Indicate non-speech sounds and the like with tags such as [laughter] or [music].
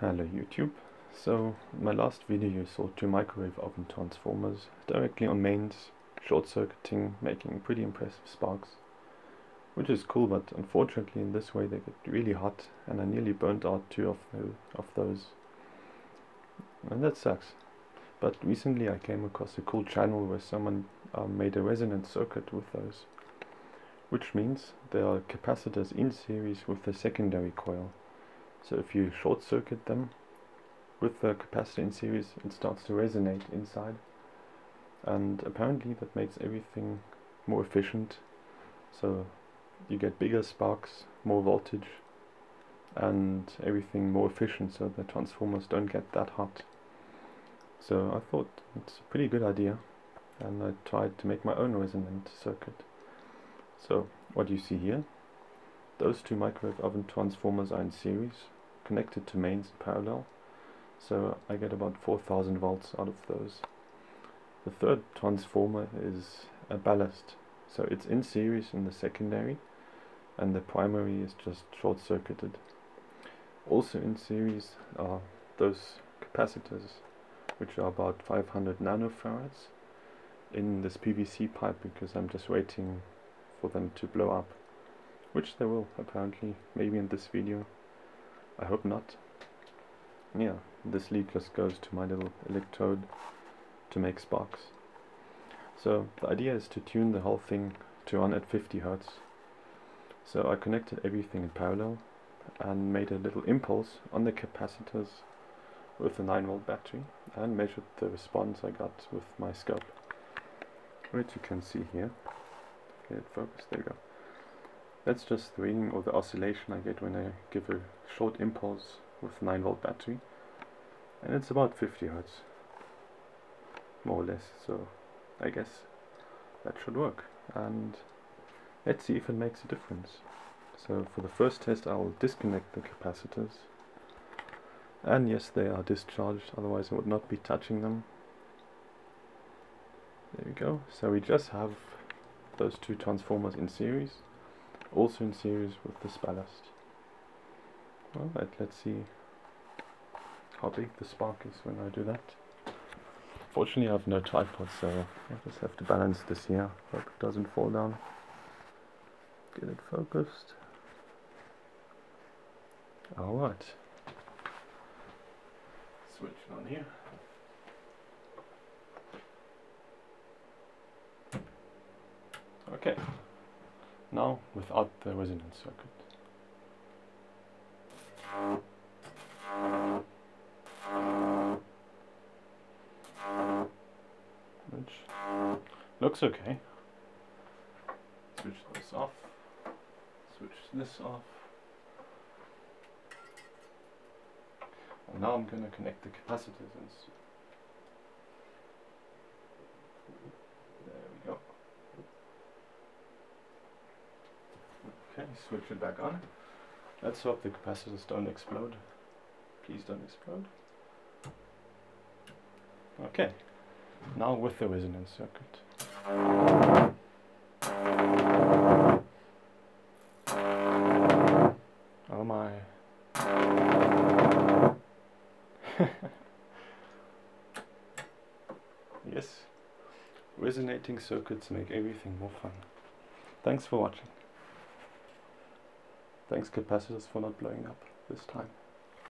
Hello YouTube. So my last video you saw two microwave oven transformers directly on mains, short circuiting, making pretty impressive sparks. Which is cool but unfortunately in this way they get really hot and I nearly burnt out two of, the, of those. And that sucks. But recently I came across a cool channel where someone um, made a resonant circuit with those. Which means there are capacitors in series with the secondary coil. So if you short circuit them with the capacitor in series, it starts to resonate inside. And apparently that makes everything more efficient. So you get bigger sparks, more voltage, and everything more efficient so the transformers don't get that hot. So I thought it's a pretty good idea and I tried to make my own resonant circuit. So what you see here, those two microwave oven transformers are in series connected to mains in parallel so I get about 4000 volts out of those. The third transformer is a ballast so it's in series in the secondary and the primary is just short circuited. Also in series are those capacitors which are about 500 nanofarads in this PVC pipe because I'm just waiting for them to blow up which they will apparently maybe in this video I hope not. Yeah, this lead just goes to my little electrode to make sparks. So the idea is to tune the whole thing to run at 50 Hertz. So I connected everything in parallel and made a little impulse on the capacitors with a 9 volt battery and measured the response I got with my scope. Which you can see here. Get it focused, there you go. That's just the reading or the oscillation I get when I give a short impulse with 9 volt battery. And it's about 50 Hertz more or less. So I guess that should work. And let's see if it makes a difference. So for the first test I will disconnect the capacitors. And yes they are discharged otherwise I would not be touching them. There we go. So we just have those two transformers in series also in series with this ballast. Alright, let's see how big the spark is when I do that. Fortunately I have no tripod so I just have to balance this here, hope it doesn't fall down. Get it focused. Alright. Switch it on here. Okay now without the resonance circuit. Which looks okay. Switch this off, switch this off. And now I'm going to connect the capacitors Okay, switch it back on. Let's hope the capacitors don't explode. Please don't explode. Okay, now with the resonance circuit. Oh my. [laughs] yes, resonating circuits make everything more fun. Thanks for watching. Thanks capacitors for not blowing up this time.